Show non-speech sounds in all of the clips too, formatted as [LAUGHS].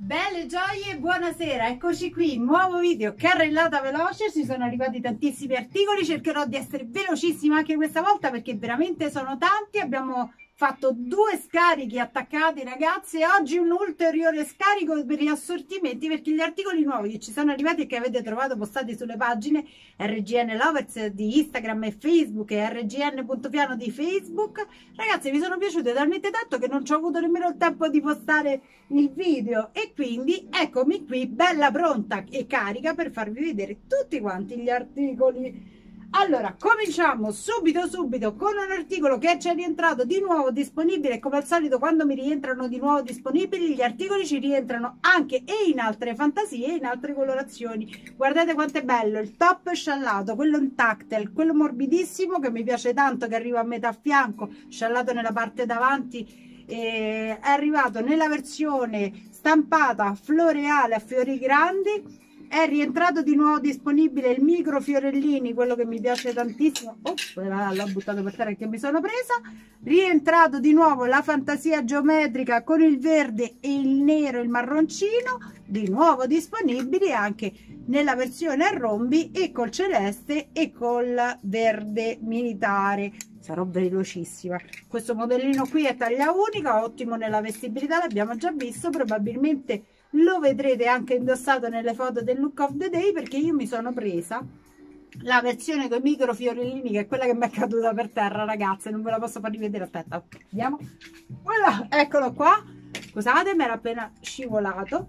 Belle gioie, buonasera, eccoci qui, nuovo video, carrellata veloce, ci sono arrivati tantissimi articoli, cercherò di essere velocissima anche questa volta perché veramente sono tanti, abbiamo fatto due scarichi attaccati ragazzi e oggi un ulteriore scarico per gli assortimenti perché gli articoli nuovi che ci sono arrivati e che avete trovato postati sulle pagine RGN Lovers di Instagram e Facebook e rgn.piano di Facebook ragazzi mi sono piaciute talmente tanto che non ci ho avuto nemmeno il tempo di postare il video. E quindi eccomi qui bella pronta e carica per farvi vedere tutti quanti gli articoli allora, cominciamo subito subito con un articolo che ci è rientrato di nuovo disponibile. Come al solito, quando mi rientrano di nuovo disponibili, gli articoli ci rientrano anche e in altre fantasie e in altre colorazioni. Guardate quanto è bello, il top sciallato, quello in tactile, quello morbidissimo che mi piace tanto, che arriva a metà fianco, sciallato nella parte davanti. è arrivato nella versione stampata floreale a fiori grandi è rientrato di nuovo disponibile il micro fiorellini quello che mi piace tantissimo. Oh, l'ho buttato per terra che mi sono presa. Rientrato di nuovo la fantasia geometrica con il verde e il nero il marroncino di nuovo disponibili anche nella versione a rombi e col celeste e col verde militare. Sarò velocissima. Questo modellino qui è taglia unica ottimo nella vestibilità l'abbiamo già visto probabilmente lo vedrete anche indossato nelle foto del look of the day perché io mi sono presa la versione con i micro fiorellini che è quella che mi è caduta per terra ragazze non ve la posso far rivedere aspetta vediamo. Voilà, eccolo qua. Scusate mi era appena scivolato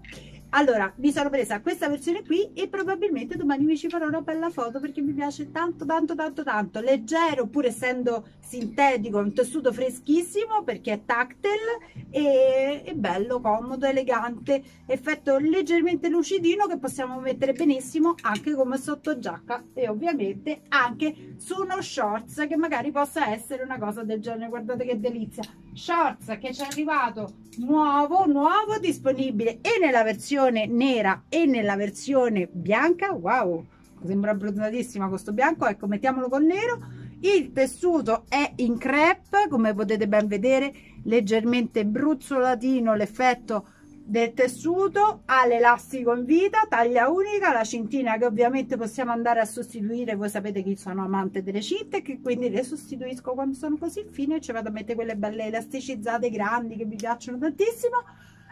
allora mi sono presa questa versione qui e probabilmente domani mi ci farò una bella foto perché mi piace tanto tanto tanto tanto. Leggero pur essendo sintetico un tessuto freschissimo perché è tactile e è bello comodo elegante. Effetto leggermente lucidino che possiamo mettere benissimo anche come sotto giacca e ovviamente anche su uno shorts che magari possa essere una cosa del genere. Guardate che delizia shorts che ci è arrivato nuovo nuovo disponibile e nella versione nera e nella versione bianca. Wow sembra abbronzatissima questo bianco. Ecco mettiamolo con nero. Il tessuto è in crepe come potete ben vedere leggermente bruzzolatino l'effetto del tessuto ha l'elastico in vita taglia unica la cintina che ovviamente possiamo andare a sostituire voi sapete che sono amante delle cinte che quindi le sostituisco quando sono così fine ci vado a mettere quelle belle elasticizzate grandi che mi piacciono tantissimo.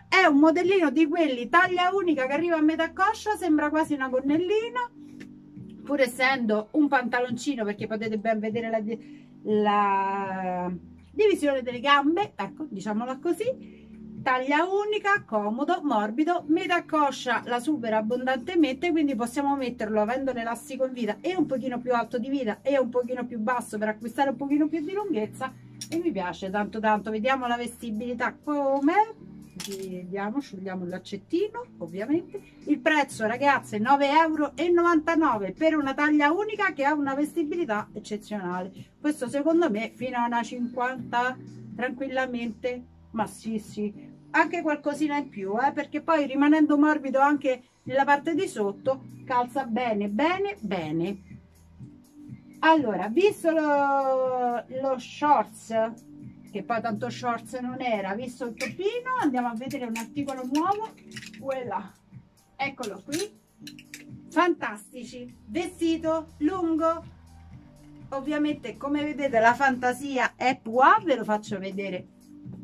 È un modellino di quelli taglia unica che arriva a metà coscia sembra quasi una gonnellina pur essendo un pantaloncino perché potete ben vedere la, la divisione delle gambe ecco diciamola così taglia unica, comodo, morbido, metà coscia la supera abbondantemente, quindi possiamo metterlo avendo l'elastico in vita e un pochino più alto di vita e un pochino più basso per acquistare un pochino più di lunghezza e mi piace tanto tanto. Vediamo la vestibilità com'è. Vediamo, scegliamo l'accettino ovviamente. Il prezzo ragazze 9,99 euro per una taglia unica che ha una vestibilità eccezionale. Questo secondo me fino a una 50 tranquillamente ma sì sì anche qualcosina in più eh, perché poi rimanendo morbido anche nella parte di sotto calza bene bene bene. Allora visto lo, lo shorts che poi tanto shorts non era visto il topino andiamo a vedere un articolo nuovo. Quella eccolo qui. Fantastici. Vestito lungo. Ovviamente come vedete la fantasia è tua ve lo faccio vedere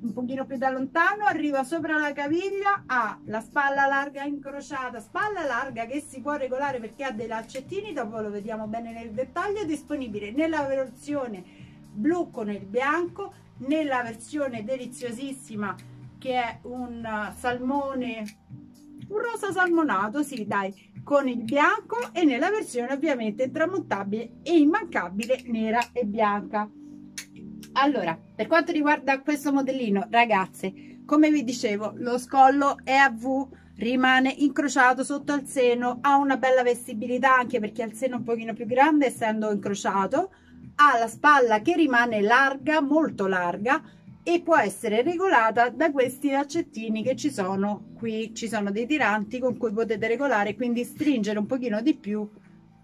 un pochino più da lontano arriva sopra la caviglia ha la spalla larga incrociata spalla larga che si può regolare perché ha dei laccettini dopo lo vediamo bene nel dettaglio disponibile nella versione blu con il bianco nella versione deliziosissima che è un salmone un rosa salmonato sì dai con il bianco e nella versione ovviamente tramontabile e immancabile nera e bianca allora per quanto riguarda questo modellino ragazze come vi dicevo lo scollo è a V rimane incrociato sotto al seno ha una bella vestibilità anche perché ha il seno un pochino più grande essendo incrociato ha la spalla che rimane larga molto larga e può essere regolata da questi laccettini che ci sono qui. Ci sono dei tiranti con cui potete regolare quindi stringere un pochino di più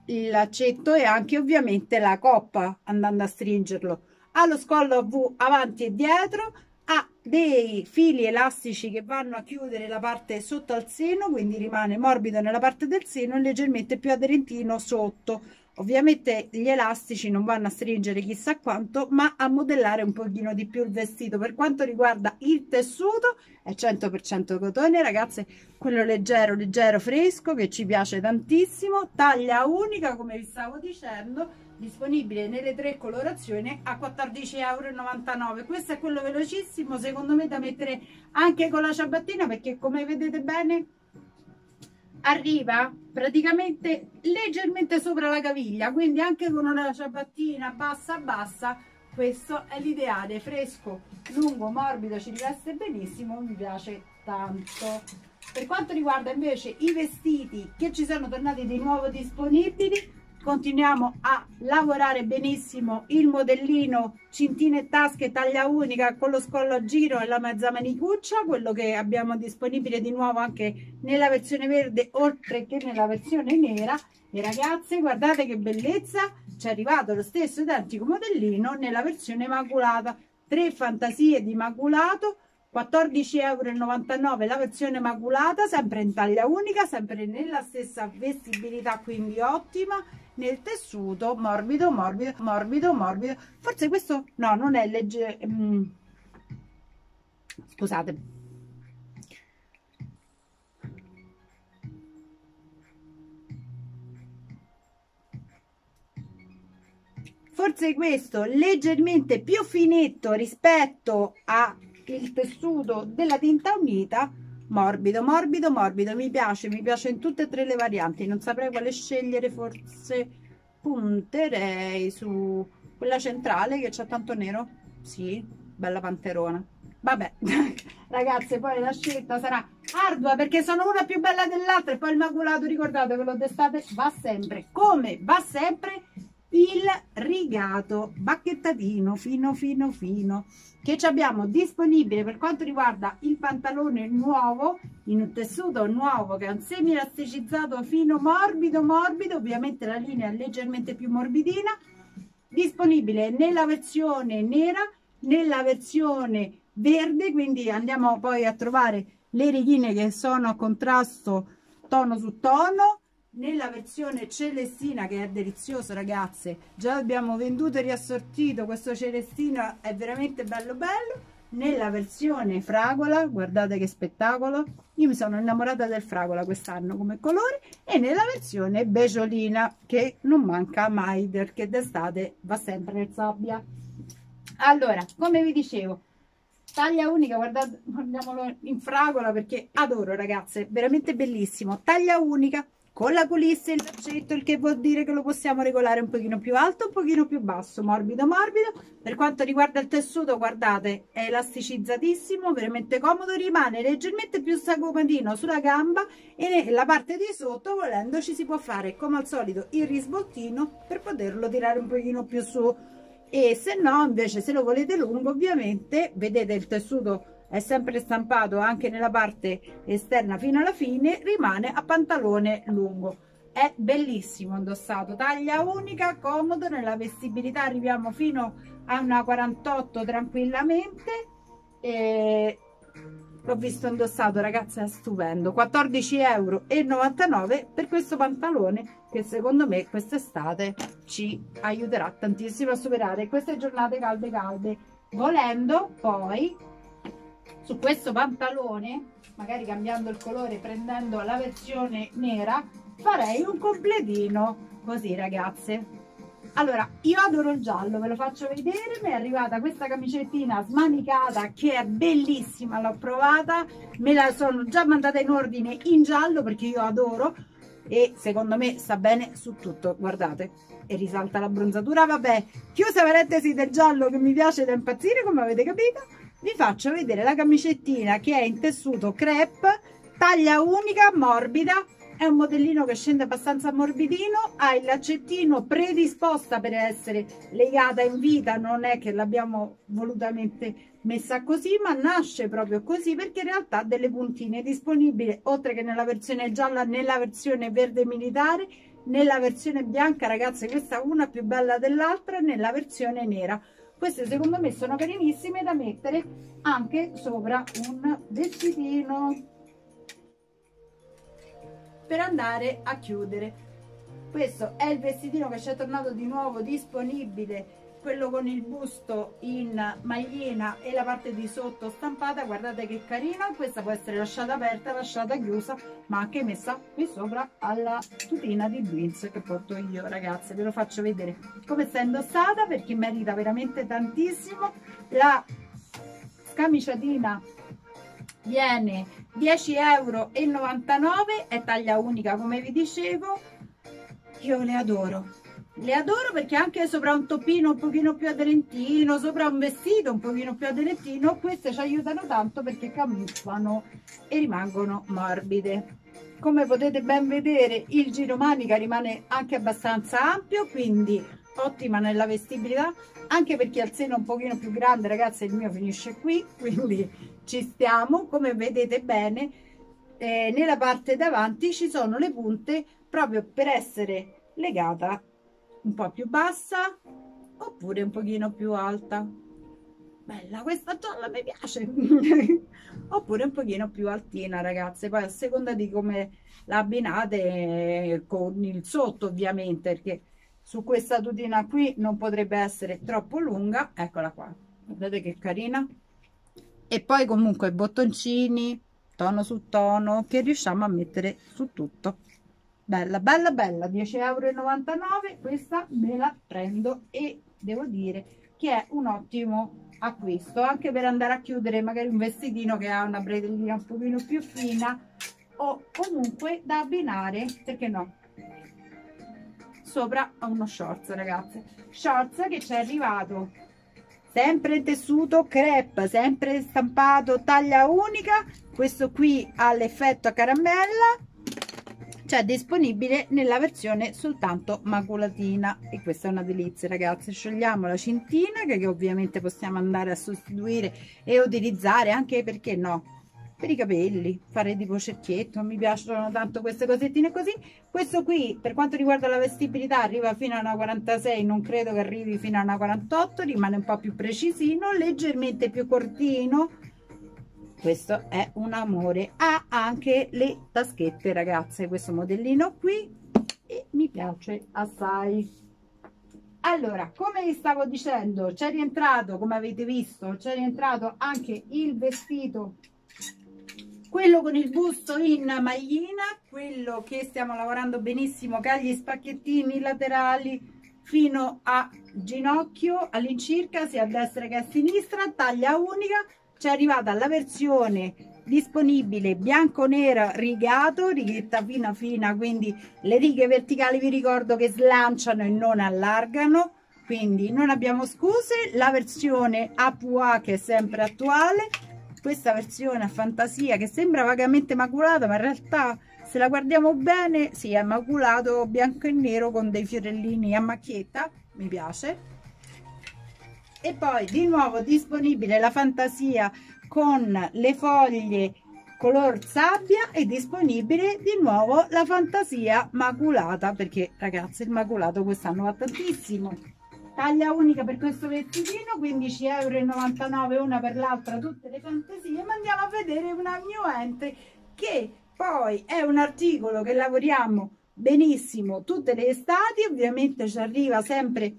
laccetto e anche ovviamente la coppa andando a stringerlo ha lo scollo V avanti e dietro, ha dei fili elastici che vanno a chiudere la parte sotto al seno quindi rimane morbido nella parte del seno e leggermente più aderentino sotto. Ovviamente gli elastici non vanno a stringere chissà quanto ma a modellare un pochino di più il vestito. Per quanto riguarda il tessuto è 100% cotone ragazze quello leggero leggero fresco che ci piace tantissimo. Taglia unica come vi stavo dicendo disponibile nelle tre colorazioni a 14,99 euro questo è quello velocissimo secondo me da mettere anche con la ciabattina perché come vedete bene arriva praticamente leggermente sopra la caviglia. Quindi anche con una ciabattina bassa bassa questo è l'ideale. Fresco lungo morbido ci riveste benissimo mi piace tanto. Per quanto riguarda invece i vestiti che ci sono tornati di nuovo disponibili continuiamo a lavorare benissimo. Il modellino cintine e tasche taglia unica con lo scollo a giro e la mezza manicuccia quello che abbiamo disponibile di nuovo anche nella versione verde oltre che nella versione nera. E ragazze guardate che bellezza! Ci è arrivato lo stesso identico modellino nella versione maculata. Tre fantasie di maculato 14,99 euro la versione maculata sempre in taglia unica sempre nella stessa vestibilità quindi ottima nel tessuto morbido morbido morbido morbido forse questo no non è leggero mm. scusate forse questo leggermente più finetto rispetto al tessuto della tinta unita morbido morbido morbido mi piace mi piace in tutte e tre le varianti non saprei quale scegliere forse punterei su quella centrale che c'ha tanto nero. Sì bella panterona. Vabbè [LAUGHS] ragazze poi la scelta sarà ardua perché sono una più bella dell'altra e poi il maculato ricordatevelo d'estate va sempre come va sempre il rigato bacchettatino fino fino fino che abbiamo disponibile per quanto riguarda il pantalone nuovo in un tessuto nuovo che è un semi elasticizzato fino morbido morbido ovviamente la linea è leggermente più morbidina disponibile nella versione nera nella versione verde quindi andiamo poi a trovare le righine che sono a contrasto tono su tono nella versione celestina che è delizioso ragazze già abbiamo venduto e riassortito questo celestino è veramente bello bello. Nella versione fragola guardate che spettacolo io mi sono innamorata del fragola quest'anno come colore e nella versione beggiolina che non manca mai perché d'estate va sempre nel sabbia. Allora come vi dicevo taglia unica guardate guardiamolo in fragola perché adoro ragazze veramente bellissimo. Taglia unica con la culisse il laccetto il che vuol dire che lo possiamo regolare un pochino più alto un pochino più basso morbido morbido. Per quanto riguarda il tessuto guardate è elasticizzatissimo veramente comodo rimane leggermente più sagomatino sulla gamba e nella parte di sotto volendo ci si può fare come al solito il risvoltino per poterlo tirare un pochino più su. E se no invece se lo volete lungo ovviamente vedete il tessuto è sempre stampato anche nella parte esterna fino alla fine rimane a pantalone lungo. È bellissimo indossato taglia unica comodo nella vestibilità arriviamo fino a una 48 tranquillamente. E l'ho visto indossato ragazzi è stupendo. 14,99 euro per questo pantalone che secondo me quest'estate ci aiuterà tantissimo a superare queste giornate calde calde. Volendo poi su questo pantalone magari cambiando il colore prendendo la versione nera farei un completino così ragazze. Allora io adoro il giallo ve lo faccio vedere. Mi è arrivata questa camicettina smanicata che è bellissima l'ho provata. Me la sono già mandata in ordine in giallo perché io adoro e secondo me sta bene su tutto guardate. E risalta la bronzatura vabbè. Chiusa parentesi del giallo che mi piace da impazzire come avete capito vi faccio vedere la camicettina che è in tessuto crepe taglia unica morbida. È un modellino che scende abbastanza morbidino ha il laccettino predisposta per essere legata in vita non è che l'abbiamo volutamente messa così ma nasce proprio così perché in realtà ha delle puntine disponibili oltre che nella versione gialla nella versione verde militare nella versione bianca ragazze questa una più bella dell'altra nella versione nera queste secondo me sono carinissime da mettere anche sopra un vestitino per andare a chiudere. Questo è il vestitino che ci è tornato di nuovo disponibile quello con il busto in maglina e la parte di sotto stampata guardate che carina questa può essere lasciata aperta lasciata chiusa ma anche messa qui sopra alla tutina di jeans che porto io ragazze. Ve lo faccio vedere come sta indossata perché merita veramente tantissimo. La scamiciatina viene 10,99 euro è taglia unica come vi dicevo. Io le adoro le adoro perché anche sopra un toppino un pochino più aderentino, sopra un vestito un pochino più aderentino, queste ci aiutano tanto perché camuffano e rimangono morbide. Come potete ben vedere il giro manica rimane anche abbastanza ampio, quindi ottima nella vestibilità, anche perché al seno un pochino più grande, ragazzi, il mio finisce qui, [LAUGHS] quindi ci stiamo, come vedete bene, eh, nella parte davanti ci sono le punte proprio per essere legata un po' più bassa oppure un pochino più alta. Bella questa gialla mi piace. [LAUGHS] Oppure un pochino più altina ragazze. Poi a seconda di come la abbinate con il sotto ovviamente perché su questa tutina qui non potrebbe essere troppo lunga. Eccola qua. Guardate che carina. E poi comunque bottoncini tono su tono che riusciamo a mettere su tutto bella bella bella. 10,99 euro questa me la prendo e devo dire che è un ottimo acquisto anche per andare a chiudere magari un vestitino che ha una bretellina un pochino più fina o comunque da abbinare perché no? Sopra a uno shorts ragazze. Shorts che ci è arrivato. Sempre tessuto crepe sempre stampato taglia unica. Questo qui ha l'effetto a caramella cioè disponibile nella versione soltanto maculatina. E questa è una delizia ragazzi. Sciogliamo la cintina che ovviamente possiamo andare a sostituire e utilizzare anche perché no per i capelli fare tipo cerchietto mi piacciono tanto queste cosettine così. Questo qui per quanto riguarda la vestibilità arriva fino a una 46 non credo che arrivi fino a una 48 rimane un po più precisino leggermente più cortino questo è un amore. Ha anche le taschette ragazze questo modellino qui e mi piace assai. Allora come vi stavo dicendo c'è rientrato come avete visto c'è rientrato anche il vestito quello con il busto in maglina quello che stiamo lavorando benissimo che ha gli spacchettini laterali fino a ginocchio all'incirca sia a destra che a sinistra taglia unica ci è arrivata la versione disponibile bianco-nera rigato, righetta fina fina, quindi le righe verticali vi ricordo che slanciano e non allargano, quindi non abbiamo scuse, la versione APUA che è sempre attuale, questa versione a fantasia che sembra vagamente maculata ma in realtà se la guardiamo bene sì è maculato bianco e nero con dei fiorellini a macchietta, mi piace e poi di nuovo disponibile la fantasia con le foglie color sabbia e disponibile di nuovo la fantasia maculata perché ragazzi il maculato quest'anno va tantissimo. Taglia unica per questo vestitino 15,99 euro una per l'altra tutte le fantasie ma andiamo a vedere una new entry che poi è un articolo che lavoriamo benissimo tutte le estati ovviamente ci arriva sempre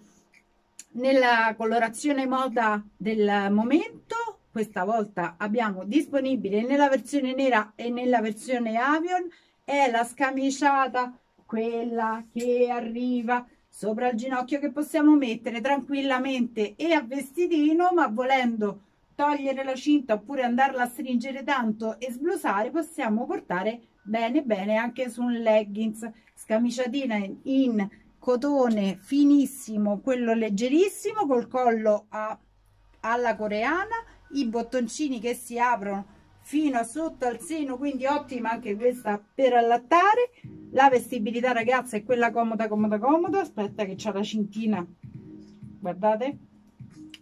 nella colorazione moda del momento questa volta abbiamo disponibile nella versione nera e nella versione avion è la scamiciata quella che arriva sopra il ginocchio che possiamo mettere tranquillamente e a vestitino ma volendo togliere la cinta oppure andarla a stringere tanto e sblusare possiamo portare bene bene anche su un leggings scamiciatina in cotone finissimo quello leggerissimo col collo a, alla coreana i bottoncini che si aprono fino sotto al seno quindi ottima anche questa per allattare. La vestibilità ragazza è quella comoda comoda comoda. Aspetta che c'è la cintina. Guardate.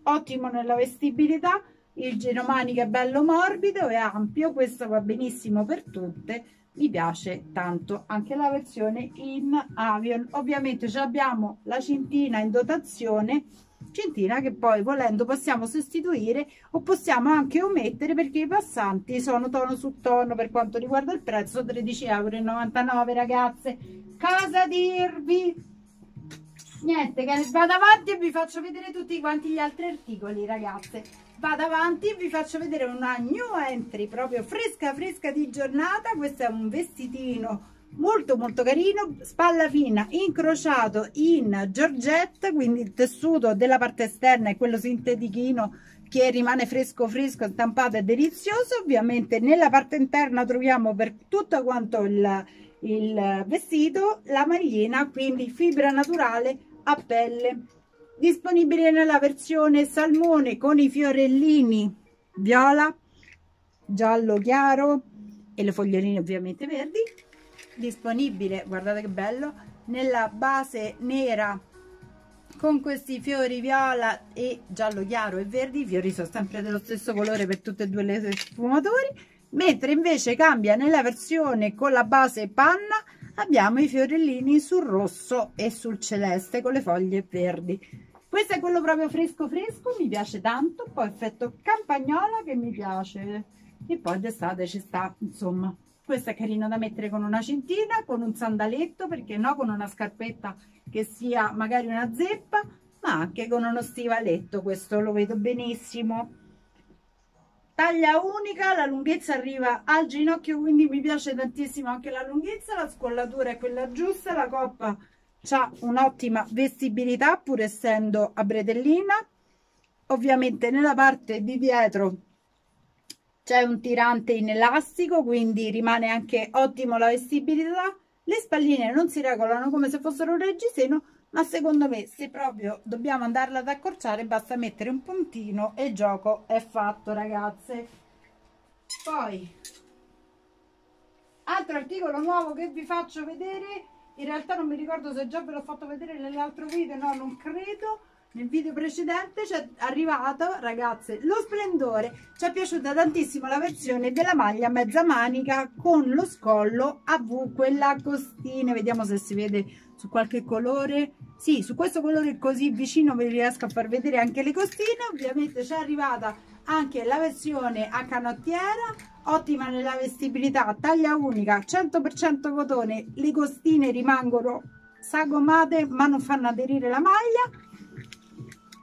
Ottimo nella vestibilità. Il giro manica è bello morbido e ampio questo va benissimo per tutte mi piace tanto anche la versione in avion. Ovviamente abbiamo la cintina in dotazione cintina che poi volendo possiamo sostituire o possiamo anche omettere perché i passanti sono tono su tono per quanto riguarda il prezzo 13,99 euro ragazze. Cosa dirvi niente che vado avanti e vi faccio vedere tutti quanti gli altri articoli ragazze. Vado avanti e vi faccio vedere una new entry proprio fresca fresca di giornata. Questo è un vestitino molto molto carino. Spalla fina incrociato in georgette quindi il tessuto della parte esterna è quello sintetichino che rimane fresco fresco stampato e delizioso. Ovviamente nella parte interna troviamo per tutto quanto il, il vestito la maglina quindi fibra naturale a pelle disponibile nella versione salmone con i fiorellini viola giallo chiaro e le foglioline ovviamente verdi disponibile guardate che bello nella base nera con questi fiori viola e giallo chiaro e verdi i fiori sono sempre dello stesso colore per tutte e due le sfumatori mentre invece cambia nella versione con la base panna abbiamo i fiorellini sul rosso e sul celeste con le foglie verdi. Questo è quello proprio fresco fresco mi piace tanto. Poi effetto campagnola che mi piace. E poi d'estate ci sta insomma. Questo è carino da mettere con una cintina con un sandaletto perché no con una scarpetta che sia magari una zeppa ma anche con uno stivaletto. Questo lo vedo benissimo taglia unica la lunghezza arriva al ginocchio quindi mi piace tantissimo anche la lunghezza la scollatura è quella giusta la coppa ha un'ottima vestibilità pur essendo a bretellina. Ovviamente nella parte di dietro c'è un tirante in elastico quindi rimane anche ottimo la vestibilità le spalline non si regolano come se fossero un reggiseno ma secondo me se proprio dobbiamo andarla ad accorciare basta mettere un puntino e il gioco è fatto ragazze. Poi altro articolo nuovo che vi faccio vedere. In realtà non mi ricordo se già ve l'ho fatto vedere nell'altro video no non credo nel video precedente c'è arrivato ragazze lo splendore. Ci è piaciuta tantissimo la versione della maglia mezza manica con lo scollo a V quella costine. Vediamo se si vede su qualche colore. Sì su questo colore così vicino vi riesco a far vedere anche le costine. Ovviamente c'è arrivata anche la versione a canottiera ottima nella vestibilità taglia unica 100% cotone. Le costine rimangono sagomate ma non fanno aderire la maglia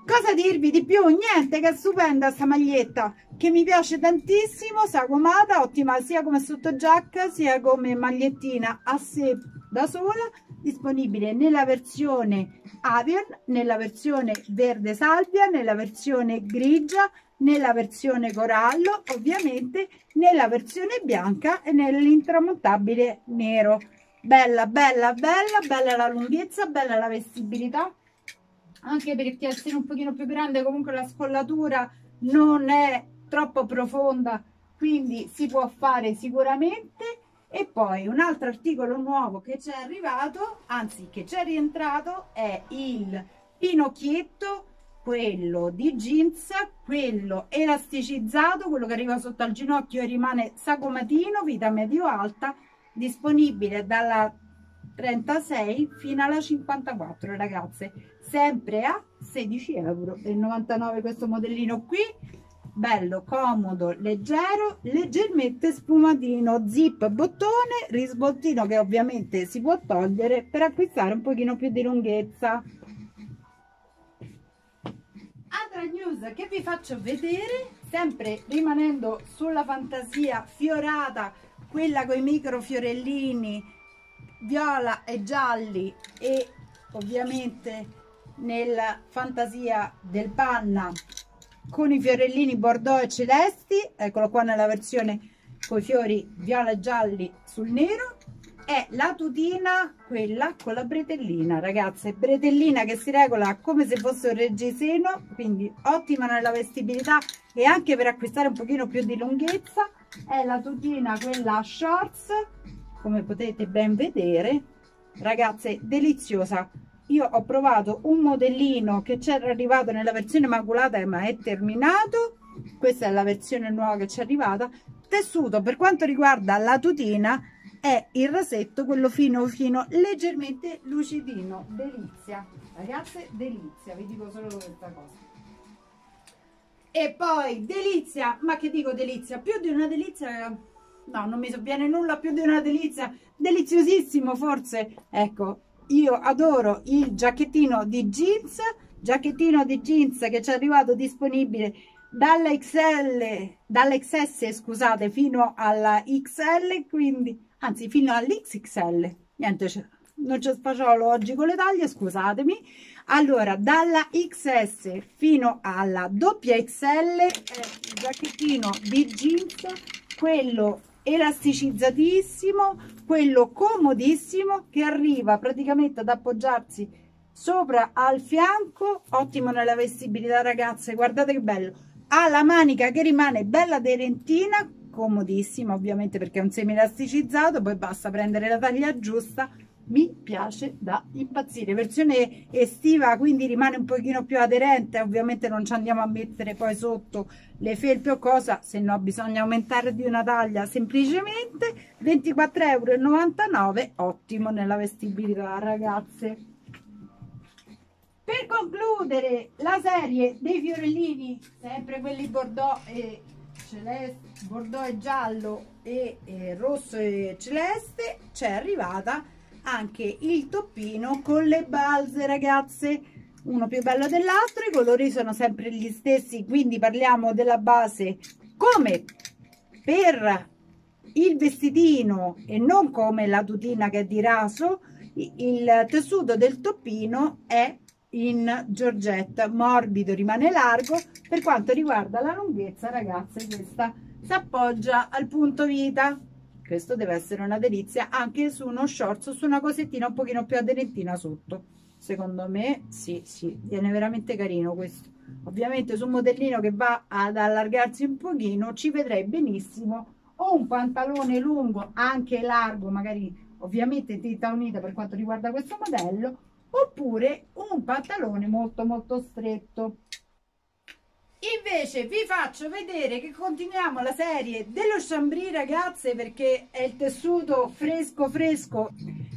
cosa dirvi di più? Niente che è stupenda sta maglietta. Che mi piace tantissimo sagomata ottima sia come sotto giacca sia come magliettina a sé da sola disponibile nella versione avian nella versione verde salvia nella versione grigia nella versione corallo ovviamente nella versione bianca e nell'intramontabile nero. Bella bella bella bella la lunghezza bella la vestibilità anche perché essere un pochino più grande comunque la scollatura non è troppo profonda quindi si può fare sicuramente. E poi un altro articolo nuovo che ci è arrivato anzi che ci è rientrato è il pinocchietto quello di jeans, quello elasticizzato, quello che arriva sotto al ginocchio e rimane sagomatino, vita medio-alta, disponibile dalla 36 fino alla 54 ragazze, sempre a 16,99 euro. Questo modellino qui, bello, comodo, leggero, leggermente sfumatino, zip bottone, risvoltino che ovviamente si può togliere per acquistare un pochino più di lunghezza. Altra news che vi faccio vedere sempre rimanendo sulla fantasia fiorata quella con i micro fiorellini viola e gialli e ovviamente nella fantasia del panna con i fiorellini bordeaux e celesti eccolo qua nella versione con i fiori viola e gialli sul nero è la tutina quella con la bretellina. Ragazze bretellina che si regola come se fosse un reggiseno quindi ottima nella vestibilità e anche per acquistare un pochino più di lunghezza. È la tutina quella shorts come potete ben vedere. Ragazze deliziosa io ho provato un modellino che c'era arrivato nella versione maculata ma è terminato. Questa è la versione nuova che ci è arrivata. Tessuto per quanto riguarda la tutina è il rasetto quello fino fino leggermente lucidino. Delizia. Ragazze delizia. Vi dico solo questa cosa. E poi delizia. Ma che dico delizia? Più di una delizia no non mi sovviene nulla. Più di una delizia. Deliziosissimo forse. Ecco io adoro il giacchettino di jeans giacchettino di jeans che ci è arrivato disponibile dalla XL dalla XS scusate fino alla XL quindi anzi fino all'XXL niente non c'è spaciolo oggi con le taglie scusatemi. Allora dalla XS fino alla doppia XL eh, giacchettino di jeans quello elasticizzatissimo quello comodissimo che arriva praticamente ad appoggiarsi sopra al fianco. Ottimo nella vestibilità ragazze guardate che bello. Ha la manica che rimane bella aderentina comodissima ovviamente perché è un semi elasticizzato poi basta prendere la taglia giusta mi piace da impazzire. Versione estiva quindi rimane un pochino più aderente. Ovviamente non ci andiamo a mettere poi sotto le felpe o cosa se no bisogna aumentare di una taglia semplicemente. 24,99 euro ottimo nella vestibilità ragazze. Per concludere la serie dei fiorellini sempre quelli bordeaux e celeste bordeaux e giallo e, e rosso e celeste c'è arrivata anche il toppino con le balze ragazze. Uno più bello dell'altro i colori sono sempre gli stessi quindi parliamo della base. Come per il vestitino e non come la tutina che è di raso il tessuto del toppino è in giorgetta morbido rimane largo. Per quanto riguarda la lunghezza ragazze questa si appoggia al punto vita questo deve essere una delizia anche su uno shorts su una cosettina un pochino più aderentina sotto. Secondo me sì sì viene veramente carino questo. Ovviamente su un modellino che va ad allargarsi un pochino ci vedrei benissimo. O un pantalone lungo anche largo magari ovviamente in tinta unita per quanto riguarda questo modello oppure un pantalone molto molto stretto invece vi faccio vedere che continuiamo la serie dello chambry ragazze perché è il tessuto fresco fresco.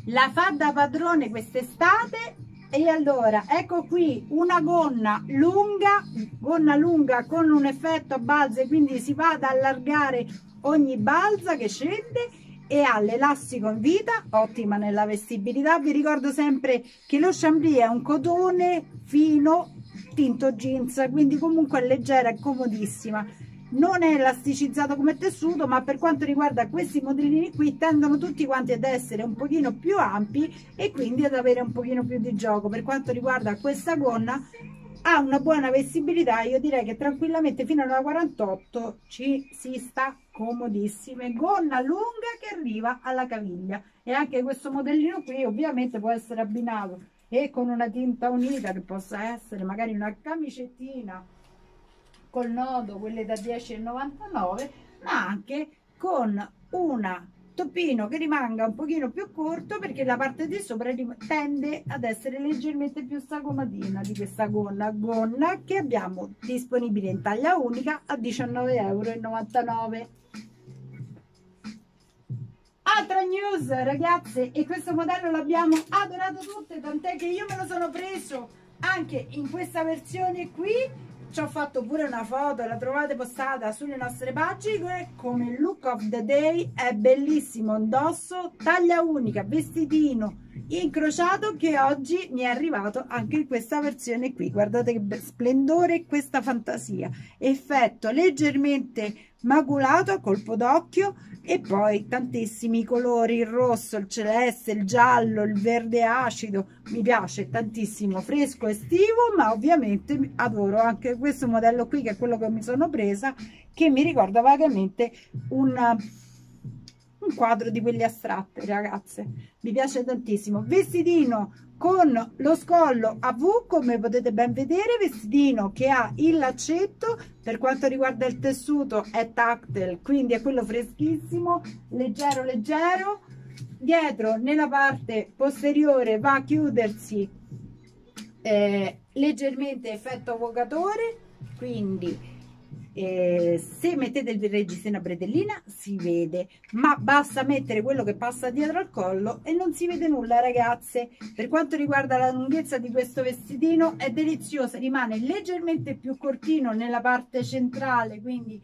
La fa da padrone quest'estate. E allora ecco qui una gonna lunga gonna lunga con un effetto a balze quindi si va ad allargare ogni balza che scende e ha l'elastico in vita ottima nella vestibilità. Vi ricordo sempre che lo chambry è un cotone fino tinto jeans quindi comunque è leggera e comodissima. Non è elasticizzato come tessuto ma per quanto riguarda questi modellini qui tendono tutti quanti ad essere un pochino più ampi e quindi ad avere un pochino più di gioco. Per quanto riguarda questa gonna ha una buona vestibilità io direi che tranquillamente fino alla 48 ci si sta comodissime. Gonna lunga che arriva alla caviglia. E anche questo modellino qui ovviamente può essere abbinato e con una tinta unita che possa essere magari una camicettina col nodo, quelle da 10,99 ma anche con una toppino che rimanga un pochino più corto perché la parte di sopra tende ad essere leggermente più sagomatina di questa gonna gonna che abbiamo disponibile in taglia unica a 19,99 euro altra news ragazze e questo modello l'abbiamo adorato tutte tant'è che io me lo sono preso anche in questa versione qui. Ci ho fatto pure una foto la trovate postata sulle nostre pagine come look of the day è bellissimo indosso taglia unica vestitino incrociato che oggi mi è arrivato anche in questa versione qui. Guardate che splendore questa fantasia. Effetto leggermente maculato a colpo d'occhio e poi tantissimi colori il rosso il celeste il giallo il verde acido. Mi piace tantissimo. Fresco estivo ma ovviamente adoro anche questo modello qui che è quello che mi sono presa che mi ricorda vagamente un un quadro di quelli astratti ragazze. Mi piace tantissimo. Vestitino con lo scollo a V come potete ben vedere vestitino che ha il laccetto. Per quanto riguarda il tessuto è tactile quindi è quello freschissimo leggero leggero. Dietro nella parte posteriore va a chiudersi eh, leggermente effetto vogatore quindi eh, se mettete il reggiseno a bretellina si vede ma basta mettere quello che passa dietro al collo e non si vede nulla ragazze. Per quanto riguarda la lunghezza di questo vestitino è deliziosa rimane leggermente più cortino nella parte centrale quindi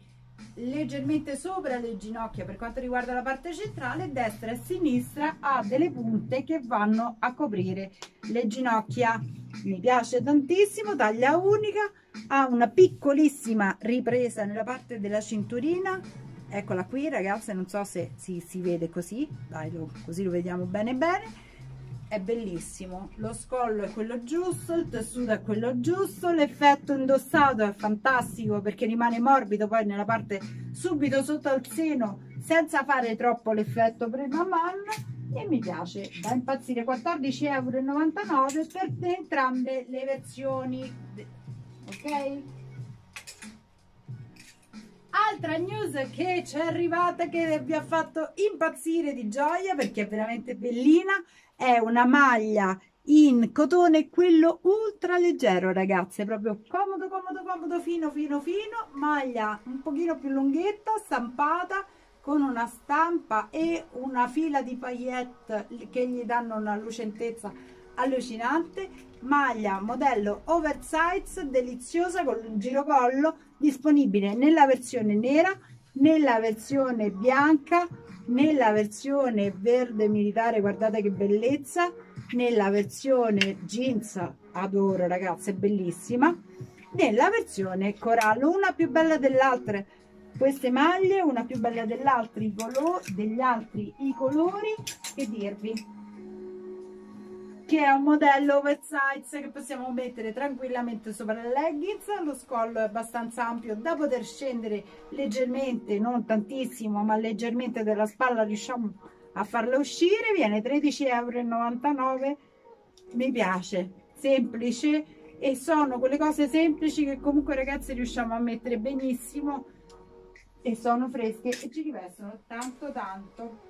leggermente sopra le ginocchia per quanto riguarda la parte centrale destra e sinistra ha delle punte che vanno a coprire le ginocchia. Mi piace tantissimo taglia unica ha una piccolissima ripresa nella parte della cinturina. Eccola qui ragazze non so se si, si vede così dai lo, così lo vediamo bene bene è bellissimo. Lo scollo è quello giusto il tessuto è quello giusto l'effetto indossato è fantastico perché rimane morbido poi nella parte subito sotto al seno senza fare troppo l'effetto prima man e mi piace. Da impazzire 14,99 euro per entrambe le versioni. Ok? Altra news che ci è arrivata che vi ha fatto impazzire di gioia perché è veramente bellina è una maglia in cotone quello ultra leggero ragazze proprio comodo comodo comodo fino fino fino maglia un pochino più lunghetta stampata con una stampa e una fila di paillette che gli danno una lucentezza allucinante maglia modello oversize deliziosa con un girocollo disponibile nella versione nera nella versione bianca nella versione verde militare guardate che bellezza nella versione jeans adoro ragazze è bellissima nella versione corallo una più bella dell'altra queste maglie una più bella dell'altra degli altri i colori che dirvi che è un modello oversize che possiamo mettere tranquillamente sopra le leggings. Lo scollo è abbastanza ampio da poter scendere leggermente non tantissimo ma leggermente della spalla riusciamo a farlo uscire. Viene 13,99 euro mi piace semplice e sono quelle cose semplici che comunque ragazzi riusciamo a mettere benissimo e sono fresche e ci rivestono tanto tanto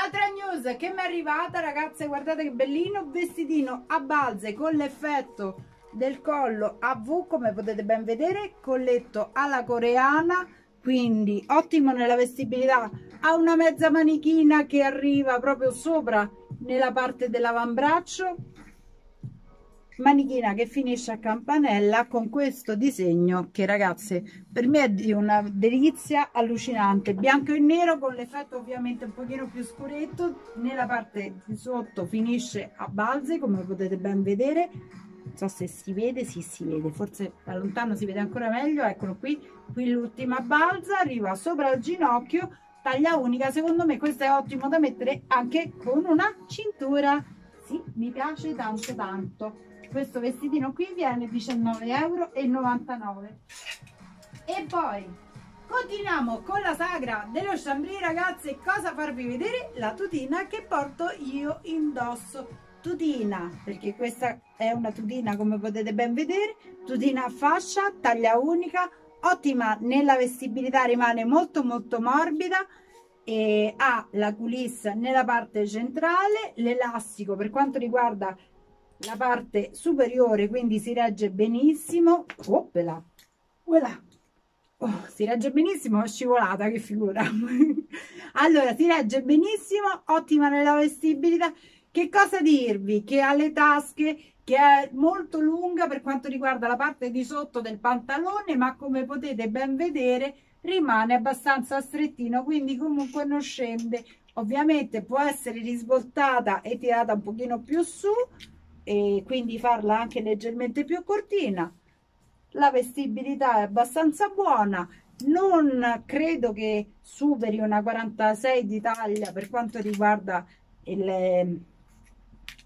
Altra news che mi è arrivata, ragazze, guardate che bellino, vestitino a balze con l'effetto del collo a V, come potete ben vedere, colletto alla coreana, quindi ottimo nella vestibilità. Ha una mezza manichina che arriva proprio sopra nella parte dell'avambraccio manichina che finisce a campanella con questo disegno che ragazze per me è di una delizia allucinante. Bianco e nero con l'effetto ovviamente un pochino più scuretto. Nella parte di sotto finisce a balze come potete ben vedere. Non so se si vede sì si vede. Forse da lontano si vede ancora meglio. Eccolo qui qui l'ultima balza. Arriva sopra il ginocchio. Taglia unica secondo me questo è ottimo da mettere anche con una cintura. Sì mi piace tanto tanto questo vestitino qui viene 19,99 euro e poi continuiamo con la sagra dello chambry ragazzi cosa farvi vedere? La tutina che porto io indosso. Tutina perché questa è una tutina come potete ben vedere tutina a fascia taglia unica ottima nella vestibilità rimane molto molto morbida e ha la coulisse nella parte centrale l'elastico per quanto riguarda la parte superiore quindi si regge benissimo. Oppela voilà. oh, si regge benissimo scivolata che figura. [LAUGHS] Allora si regge benissimo ottima nella vestibilità. Che cosa dirvi? Che ha le tasche che è molto lunga per quanto riguarda la parte di sotto del pantalone ma come potete ben vedere rimane abbastanza strettino quindi comunque non scende. Ovviamente può essere risvoltata e tirata un pochino più su e quindi farla anche leggermente più cortina. La vestibilità è abbastanza buona non credo che superi una 46 di taglia per quanto riguarda il,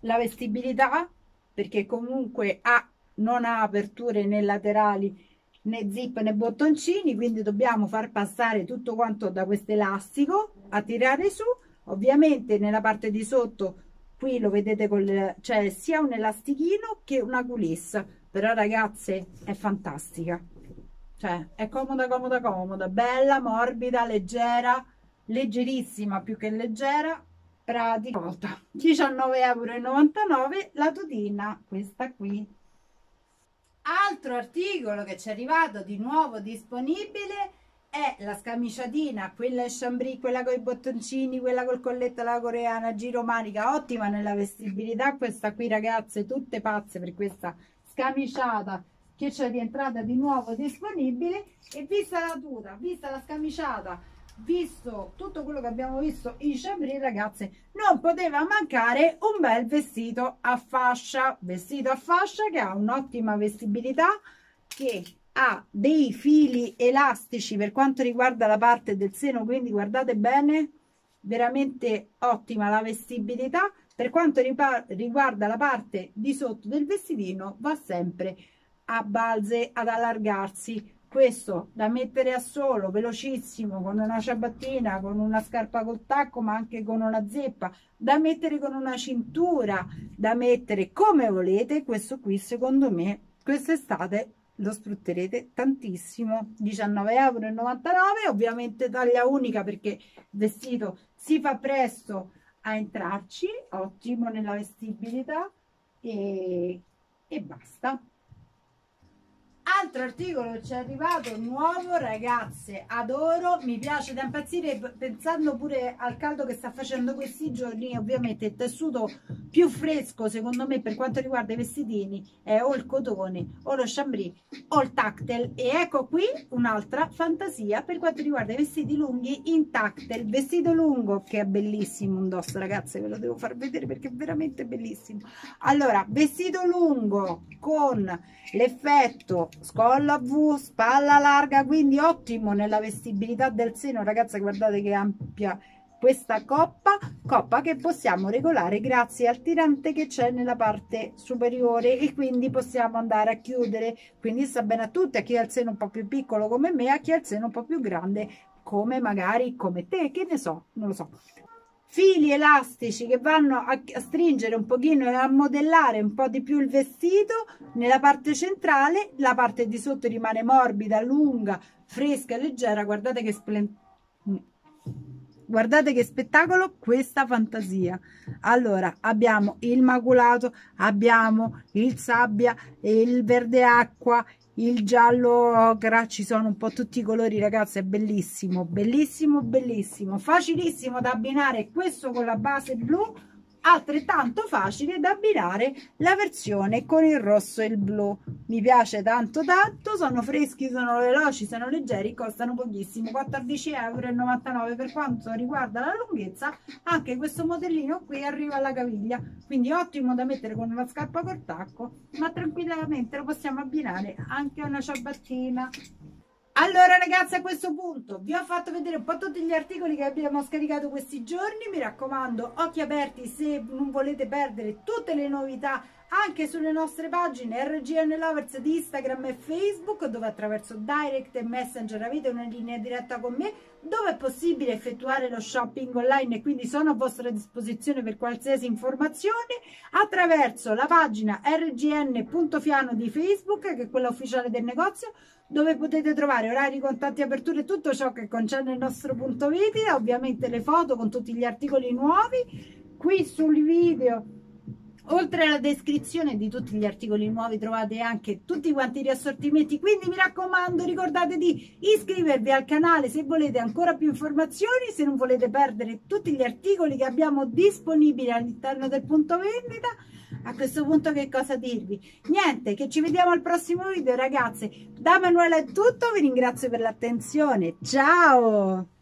la vestibilità perché comunque ha, non ha aperture né laterali né zip né bottoncini quindi dobbiamo far passare tutto quanto da questo elastico a tirare su. Ovviamente nella parte di sotto qui lo vedete con cioè sia un elastichino che una coulisse. Però ragazze è fantastica. Cioè è comoda comoda comoda. Bella morbida leggera. Leggerissima più che leggera. Pratica. 19,99 euro la tutina questa qui. Altro articolo che ci è arrivato di nuovo disponibile è la scamiciatina, quella in chambry, quella con i bottoncini, quella col colletto alla coreana, giro manica, ottima nella vestibilità, questa qui ragazze, tutte pazze per questa scamiciata che c'è rientrata di nuovo disponibile. E vista la tuta, vista la scamiciata, visto tutto quello che abbiamo visto in chambry ragazze, non poteva mancare un bel vestito a fascia, vestito a fascia che ha un'ottima vestibilità che ha dei fili elastici per quanto riguarda la parte del seno quindi guardate bene veramente ottima la vestibilità. Per quanto riguarda la parte di sotto del vestitino va sempre a balze ad allargarsi. Questo da mettere a solo velocissimo con una ciabattina con una scarpa col tacco ma anche con una zeppa da mettere con una cintura da mettere come volete. Questo qui secondo me quest'estate lo sfrutterete tantissimo. 19,99 euro ovviamente taglia unica perché il vestito si fa presto a entrarci ottimo nella vestibilità e, e basta altro articolo ci è arrivato nuovo ragazze adoro mi piace da impazzire pensando pure al caldo che sta facendo questi giorni ovviamente il tessuto più fresco secondo me per quanto riguarda i vestitini è o il cotone o lo chambry o il tactel. E ecco qui un'altra fantasia per quanto riguarda i vestiti lunghi in tactel. Vestito lungo che è bellissimo indosso ragazze ve lo devo far vedere perché è veramente bellissimo. Allora vestito lungo con l'effetto scolla V, spalla larga, quindi ottimo nella vestibilità del seno, ragazza guardate che ampia questa coppa, coppa che possiamo regolare grazie al tirante che c'è nella parte superiore. E quindi possiamo andare a chiudere, quindi sta bene a tutti, a chi ha il seno un po' più piccolo come me, a chi ha il seno un po' più grande come magari come te, che ne so, non lo so fili elastici che vanno a, stringere un pochino e a modellare un po' di più il vestito nella parte centrale la parte di sotto rimane morbida lunga fresca e leggera. Guardate che splendore guardate che spettacolo questa fantasia. Allora abbiamo il maculato abbiamo il sabbia il verde acqua il giallo ocra ci sono un po' tutti i colori ragazzi è bellissimo bellissimo bellissimo. Facilissimo da abbinare questo con la base blu altrettanto facile da abbinare la versione con il rosso e il blu. Mi piace tanto tanto. Sono freschi sono veloci sono leggeri costano pochissimo. 14,99 euro per quanto riguarda la lunghezza. Anche questo modellino qui arriva alla caviglia. Quindi ottimo da mettere con una scarpa col tacco ma tranquillamente lo possiamo abbinare anche a una ciabattina allora ragazzi a questo punto vi ho fatto vedere un po' tutti gli articoli che abbiamo scaricato questi giorni, mi raccomando occhi aperti se non volete perdere tutte le novità anche sulle nostre pagine RGN Lovers di Instagram e Facebook dove attraverso Direct e Messenger avete una linea diretta con me dove è possibile effettuare lo shopping online e quindi sono a vostra disposizione per qualsiasi informazione attraverso la pagina rgn.fiano di Facebook che è quella ufficiale del negozio dove potete trovare orari, contatti, aperture e tutto ciò che concerne il nostro punto vendita ovviamente le foto con tutti gli articoli nuovi qui sul video Oltre alla descrizione di tutti gli articoli nuovi trovate anche tutti quanti i riassortimenti, quindi mi raccomando ricordate di iscrivervi al canale se volete ancora più informazioni, se non volete perdere tutti gli articoli che abbiamo disponibili all'interno del punto vendita. A questo punto che cosa dirvi? Niente, che ci vediamo al prossimo video ragazze. Da Manuela è tutto, vi ringrazio per l'attenzione, ciao!